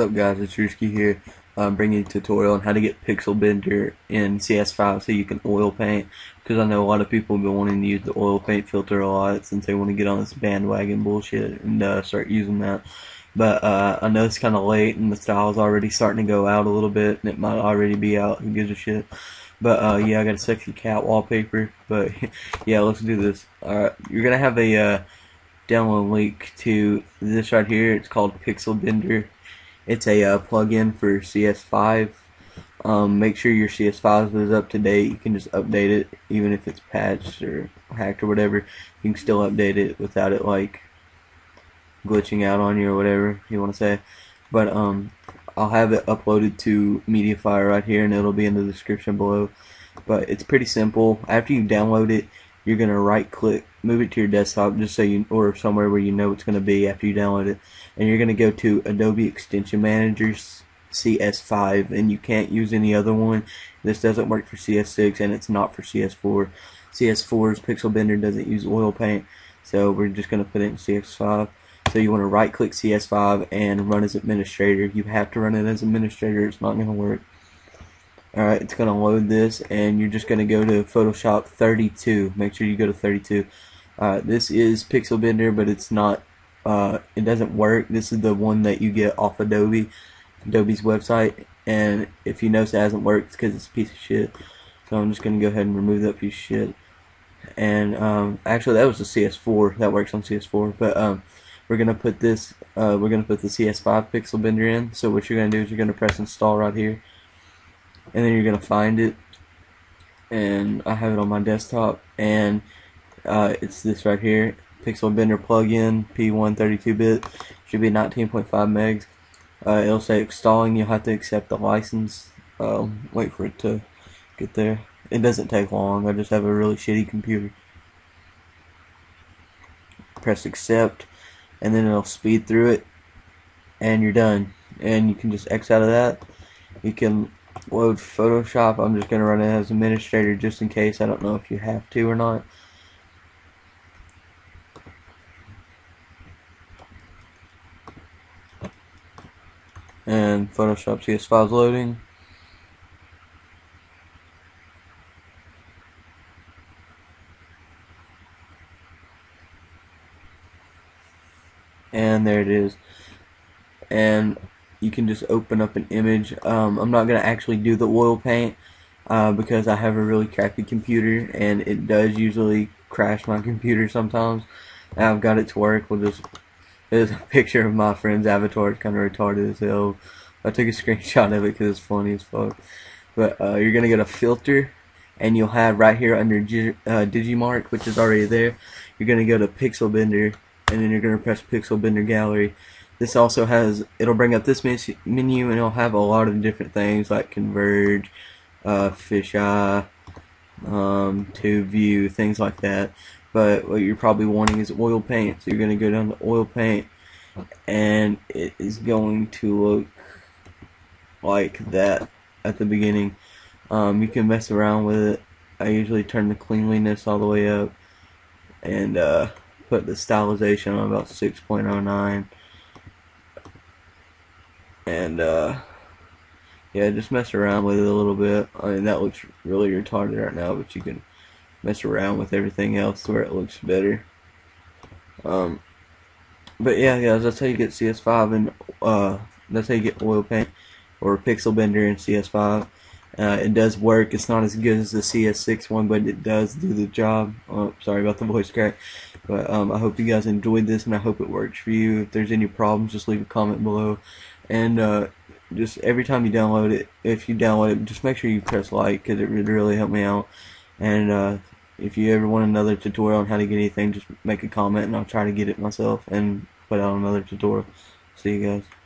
What's up guys, it's Drewski here, um, bringing you a tutorial on how to get Pixel Bender in CS5 so you can oil paint, because I know a lot of people have been wanting to use the oil paint filter a lot since they want to get on this bandwagon bullshit and uh, start using that. But uh, I know it's kind of late and the style is already starting to go out a little bit and it might already be out, who gives a shit. But uh, yeah, I got a sexy cat wallpaper, but yeah, let's do this. Alright, you're going to have a uh, download link to this right here, it's called Pixel Bender it's a uh, plugin for CS5. Um, make sure your CS5 is up to date. You can just update it, even if it's patched or hacked or whatever. You can still update it without it like glitching out on you or whatever you want to say. But um, I'll have it uploaded to MediaFire right here, and it'll be in the description below. But it's pretty simple. After you download it, you're gonna right click, move it to your desktop, just so you or somewhere where you know it's gonna be after you download it, and you're gonna go to Adobe Extension Manager CS5, and you can't use any other one. This doesn't work for CS6, and it's not for CS4. CS4's Pixel Bender doesn't use oil paint, so we're just gonna put it in CS5. So you want to right click CS5 and run as administrator. You have to run it as administrator. It's not going to work. Alright, it's going to load this and you're just going to go to Photoshop 32. Make sure you go to 32. Uh, this is Pixel Bender, but it's not, uh, it doesn't work. This is the one that you get off Adobe, Adobe's website. And if you notice it hasn't worked, it's because it's a piece of shit. So I'm just going to go ahead and remove that piece of shit. And um, actually, that was the CS4. That works on CS4. But um, we're going to put this, uh, we're going to put the CS5 Pixel Bender in. So what you're going to do is you're going to press install right here and then you're gonna find it. And I have it on my desktop and uh, it's this right here Pixel Bender plugin P1 32-bit should be 19.5 megs. Uh, it'll say installing you'll have to accept the license um, wait for it to get there. It doesn't take long I just have a really shitty computer. Press accept and then it'll speed through it and you're done. And you can just X out of that. You can load Photoshop. I'm just going to run it as administrator just in case. I don't know if you have to or not. And Photoshop CS5 is loading. And there it is. And you can just open up an image. Um, I'm not going to actually do the oil paint uh, because I have a really crappy computer and it does usually crash my computer sometimes. And I've got it to work. We'll just there's a picture of my friend's avatar. It's kind of retarded as hell. I took a screenshot of it because it's funny as fuck. But uh, you're gonna get a filter, and you'll have right here under G uh, Digimarc, which is already there. You're gonna go to Pixel Bender, and then you're gonna press Pixel Bender Gallery, this also has, it'll bring up this menu and it'll have a lot of different things like Converge, uh, Fisheye, um, Tube View, things like that. But what you're probably wanting is oil paint. So you're going to go down to oil paint and it is going to look like that at the beginning. Um, you can mess around with it. I usually turn the cleanliness all the way up and uh, put the stylization on about 6.09 and uh, yeah, just mess around with it a little bit. I mean, that looks really retarded right now, but you can mess around with everything else where it looks better. Um, but yeah, guys, that's how you get CS5 and uh, that's how you get oil paint or pixel bender in CS5. Uh, it does work. It's not as good as the CS6 one, but it does do the job. Oh, sorry about the voice crack. But um, I hope you guys enjoyed this, and I hope it works for you. If there's any problems, just leave a comment below. And uh, just every time you download it, if you download it, just make sure you press like, because it would really help me out. And uh, if you ever want another tutorial on how to get anything, just make a comment, and I'll try to get it myself and put out another tutorial. See you guys.